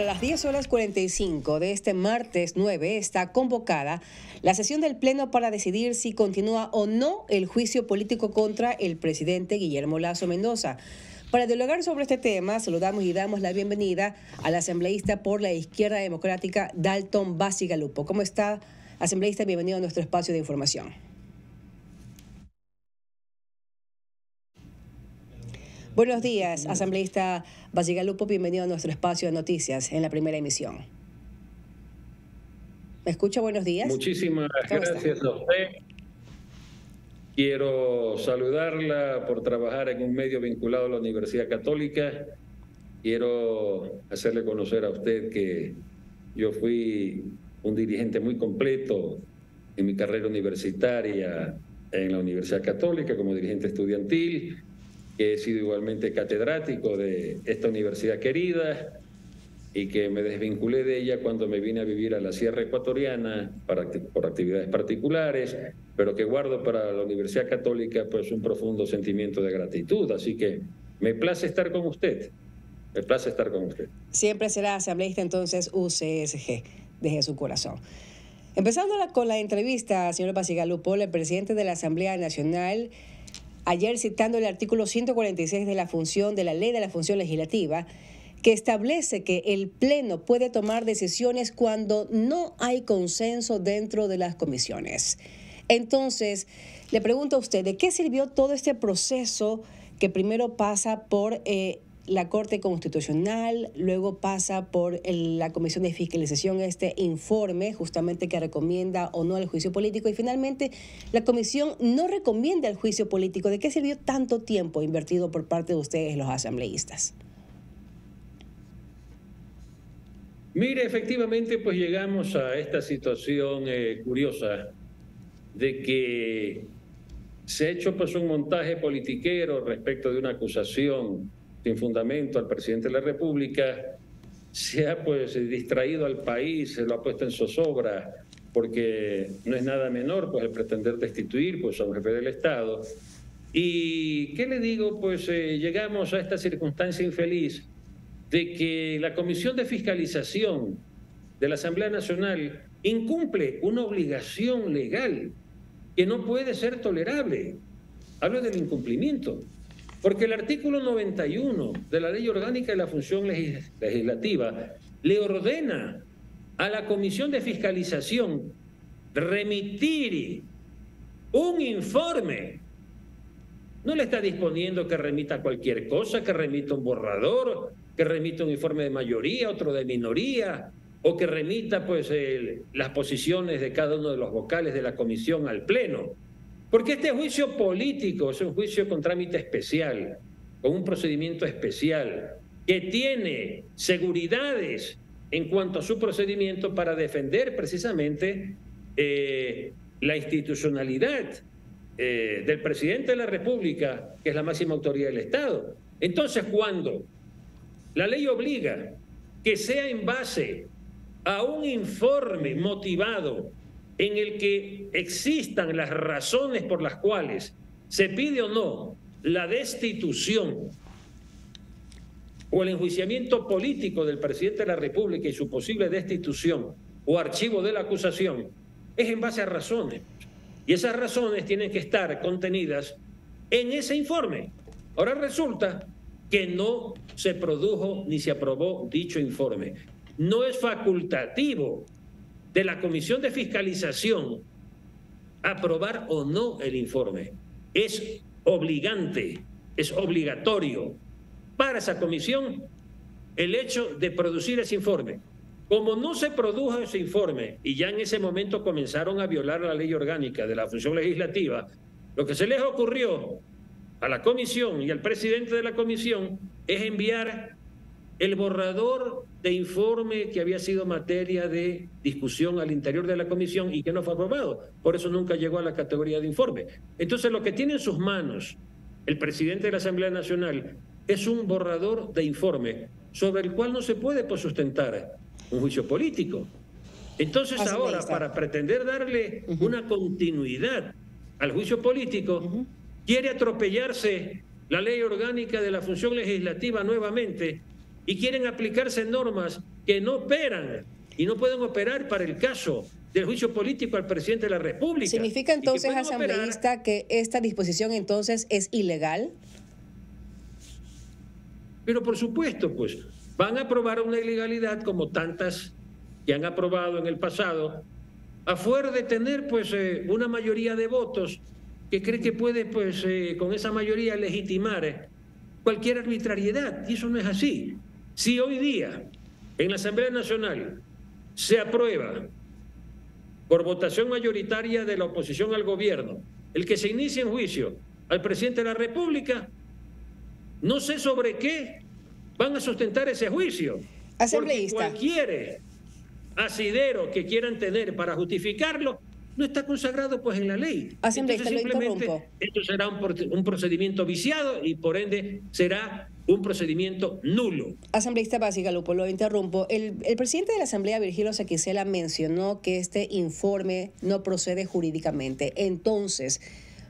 A las 10 horas 45 de este martes 9 está convocada la sesión del Pleno para decidir si continúa o no el juicio político contra el presidente Guillermo Lazo Mendoza. Para dialogar sobre este tema, saludamos y damos la bienvenida al asambleísta por la izquierda democrática Dalton Basigalupo. ¿Cómo está, asambleísta? Bienvenido a nuestro espacio de información. Buenos días, asambleísta Basigalupo. Bienvenido a nuestro espacio de noticias en la primera emisión. ¿Me escucha? Buenos días. Muchísimas gracias a usted. Quiero saludarla por trabajar en un medio vinculado a la Universidad Católica. Quiero hacerle conocer a usted que yo fui un dirigente muy completo en mi carrera universitaria en la Universidad Católica como dirigente estudiantil que he sido igualmente catedrático de esta universidad querida y que me desvinculé de ella cuando me vine a vivir a la Sierra Ecuatoriana para, por actividades particulares, pero que guardo para la Universidad Católica pues un profundo sentimiento de gratitud. Así que me place estar con usted. Me place estar con usted. Siempre será asambleísta entonces UCSG, desde su corazón. Empezando con la entrevista, señor Pasigalupo, el presidente de la Asamblea Nacional ayer citando el artículo 146 de la función de la ley de la función legislativa, que establece que el Pleno puede tomar decisiones cuando no hay consenso dentro de las comisiones. Entonces, le pregunto a usted, ¿de qué sirvió todo este proceso que primero pasa por eh, la Corte Constitucional, luego pasa por la Comisión de Fiscalización este informe justamente que recomienda o no el juicio político y finalmente la Comisión no recomienda el juicio político. ¿De qué sirvió tanto tiempo invertido por parte de ustedes los asambleístas? Mire, efectivamente, pues llegamos a esta situación eh, curiosa de que se ha hecho pues un montaje politiquero respecto de una acusación sin fundamento al presidente de la República, se ha pues distraído al país, se lo ha puesto en zozobra, porque no es nada menor pues el pretender destituir pues a un jefe del Estado. Y qué le digo, pues eh, llegamos a esta circunstancia infeliz de que la Comisión de Fiscalización de la Asamblea Nacional incumple una obligación legal que no puede ser tolerable. Hablo del incumplimiento. Porque el artículo 91 de la Ley Orgánica de la Función Legislativa le ordena a la Comisión de Fiscalización remitir un informe. No le está disponiendo que remita cualquier cosa, que remita un borrador, que remita un informe de mayoría, otro de minoría, o que remita pues las posiciones de cada uno de los vocales de la comisión al Pleno. Porque este juicio político es un juicio con trámite especial, con un procedimiento especial, que tiene seguridades en cuanto a su procedimiento para defender precisamente eh, la institucionalidad eh, del presidente de la República, que es la máxima autoridad del Estado. Entonces, cuando la ley obliga que sea en base a un informe motivado en el que existan las razones por las cuales se pide o no la destitución o el enjuiciamiento político del presidente de la República y su posible destitución o archivo de la acusación, es en base a razones. Y esas razones tienen que estar contenidas en ese informe. Ahora resulta que no se produjo ni se aprobó dicho informe. No es facultativo de la Comisión de Fiscalización aprobar o no el informe. Es obligante, es obligatorio para esa comisión el hecho de producir ese informe. Como no se produjo ese informe y ya en ese momento comenzaron a violar la ley orgánica de la función legislativa, lo que se les ocurrió a la comisión y al presidente de la comisión es enviar el borrador de informe que había sido materia de discusión al interior de la comisión y que no fue aprobado. Por eso nunca llegó a la categoría de informe. Entonces lo que tiene en sus manos el presidente de la Asamblea Nacional es un borrador de informe sobre el cual no se puede pues, sustentar un juicio político. Entonces ahora, para pretender darle una continuidad al juicio político, quiere atropellarse la ley orgánica de la función legislativa nuevamente y quieren aplicarse normas que no operan y no pueden operar para el caso del juicio político al presidente de la República. ¿Significa entonces, asambleísta, que esta disposición entonces es ilegal? Pero por supuesto, pues van a aprobar una ilegalidad como tantas que han aprobado en el pasado, a fuerza de tener pues eh, una mayoría de votos que cree que puede pues eh, con esa mayoría legitimar cualquier arbitrariedad. Y eso no es así. Si hoy día en la Asamblea Nacional se aprueba por votación mayoritaria de la oposición al gobierno el que se inicie en juicio al presidente de la República, no sé sobre qué van a sustentar ese juicio. Porque cualquier asidero que quieran tener para justificarlo no está consagrado pues en la ley. Asambleísta, Entonces, simplemente esto será un, procedimiento viciado y por ende será un procedimiento nulo. Asambleísta básica, Lupo, lo interrumpo. El, presidente de la Asamblea, Virgilio Saquicela, mencionó que este informe no procede jurídicamente. Entonces,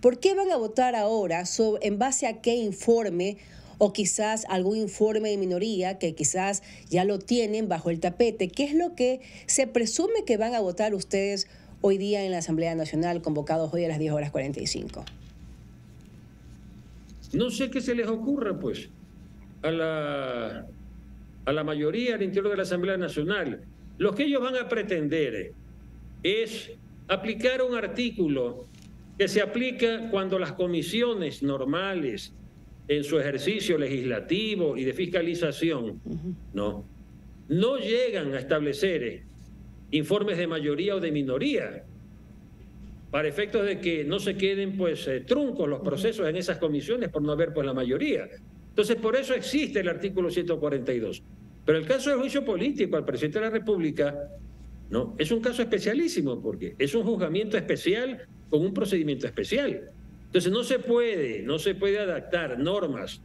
¿por qué van a votar ahora en base a qué informe o quizás algún informe de minoría que quizás ya lo tienen bajo el tapete? ¿Qué es lo que se presume que van a votar ustedes hoy día en la Asamblea Nacional, convocados hoy a las 10 horas 45? No sé qué se les ocurra, pues a la, a la mayoría al interior de la Asamblea Nacional. Lo que ellos van a pretender es aplicar un artículo que se aplica cuando las comisiones normales en su ejercicio legislativo y de fiscalización no, no llegan a establecer informes de mayoría o de minoría para efectos de que no se queden pues eh, truncos los procesos en esas comisiones por no haber pues la mayoría. Entonces, por eso existe el artículo 142. Pero el caso del juicio político al presidente de la República, no, es un caso especialísimo porque es un juzgamiento especial con un procedimiento especial. Entonces, no se puede, no se puede adaptar normas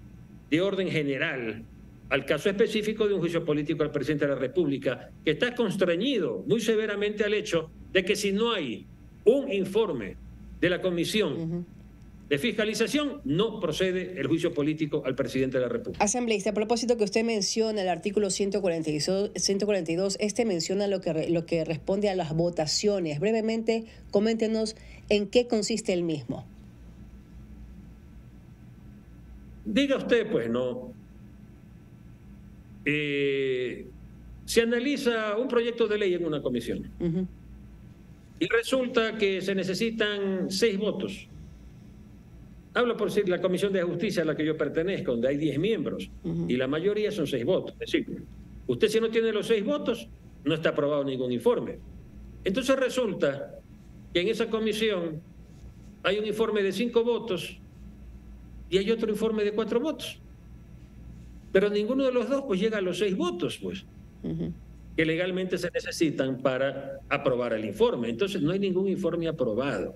de orden general al caso específico de un juicio político al presidente de la República, que está constreñido muy severamente al hecho de que si no hay un informe de la comisión de fiscalización, no procede el juicio político al presidente de la República. Asambleísta, a propósito que usted menciona el artículo 142, 142 este menciona lo que, lo que responde a las votaciones. Brevemente, coméntenos en qué consiste el mismo. Diga usted, pues, no. Eh, se analiza un proyecto de ley en una comisión y resulta que se necesitan seis votos Hablo por decir la Comisión de Justicia a la que yo pertenezco, donde hay 10 miembros, y la mayoría son seis votos. Es decir, usted si no tiene los seis votos, no está aprobado ningún informe. Entonces resulta que en esa comisión hay un informe de cinco votos y hay otro informe de cuatro votos. Pero ninguno de los dos pues llega a los seis votos, pues, que legalmente se necesitan para aprobar el informe. Entonces no hay ningún informe aprobado.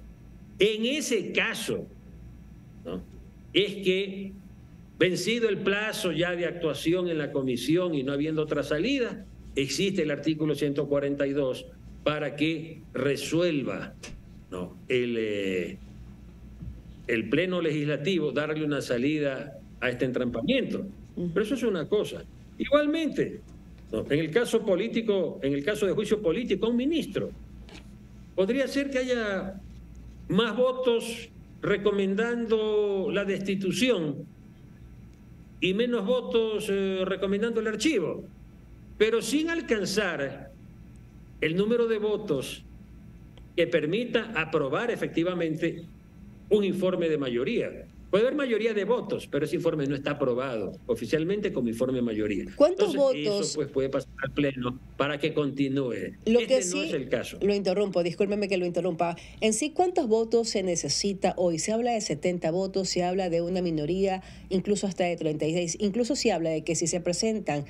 En ese caso, es que vencido el plazo ya de actuación en la comisión y no habiendo otra salida, existe el artículo 142 para que resuelva ¿no? el, eh, el Pleno Legislativo, darle una salida a este entrampamiento. Pero eso es una cosa. Igualmente, en el caso político, en el caso de juicio político, un ministro, podría ser que haya más votos recomendando la destitución y menos votos eh, recomendando el archivo, pero sin alcanzar el número de votos que permita aprobar efectivamente un informe de mayoría. Puede haber mayoría de votos, pero ese informe no está aprobado oficialmente como informe de mayoría. ¿Cuántos votos? Eso pues puede pasar al Pleno para que continúe. Lo este que no es el caso. Lo interrumpo, discúlpeme que lo interrumpa. En sí, ¿cuántos votos se necesita hoy? Se habla de 70 votos, se habla de una minoría, incluso hasta de 36. Incluso se habla de que si se presentan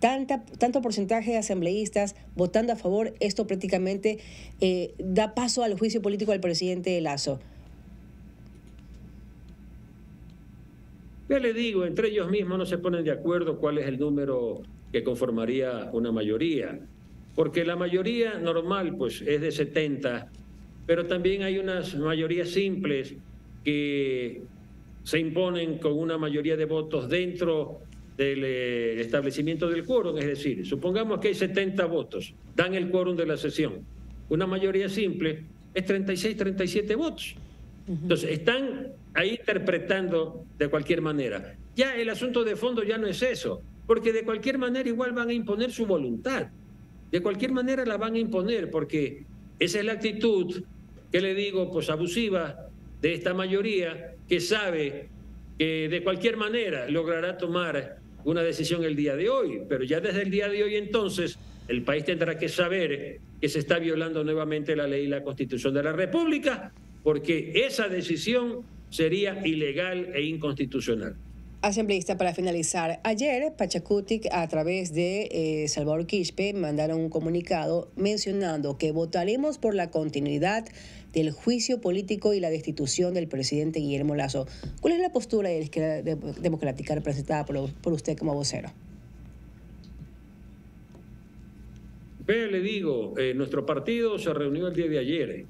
Tanta, tanto porcentaje de asambleístas votando a favor, esto prácticamente eh, da paso al juicio político del presidente Lazo. Ya le digo, entre ellos mismos no se ponen de acuerdo cuál es el número que conformaría una mayoría, porque la mayoría normal pues es de 70, pero también hay unas mayorías simples que se imponen con una mayoría de votos dentro del eh, establecimiento del quórum, es decir, supongamos que hay 70 votos, dan el quórum de la sesión. Una mayoría simple es 36, 37 votos. Entonces, están ahí interpretando de cualquier manera. Ya el asunto de fondo ya no es eso, porque de cualquier manera igual van a imponer su voluntad. De cualquier manera la van a imponer, porque esa es la actitud que le digo, pues abusiva de esta mayoría que sabe que de cualquier manera logrará tomar una decisión el día de hoy, pero ya desde el día de hoy entonces el país tendrá que saber que se está violando nuevamente la ley y la constitución de la República, porque esa decisión sería ilegal e inconstitucional. Asambleísta, para finalizar, ayer Pachacutic a través de eh, Salvador Quispe mandaron un comunicado mencionando que votaremos por la continuidad del juicio político y la destitución del presidente Guillermo Lazo. ¿Cuál es la postura de la izquierda democrática representada por, usted como vocero? Ve, le digo, eh, nuestro partido se reunió el día de ayer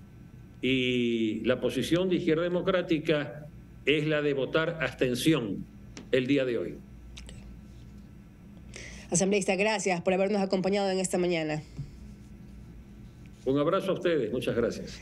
y la posición de izquierda democrática es la de votar abstención el día de hoy. Asambleísta, gracias por habernos acompañado en esta mañana. Un abrazo a ustedes, muchas gracias.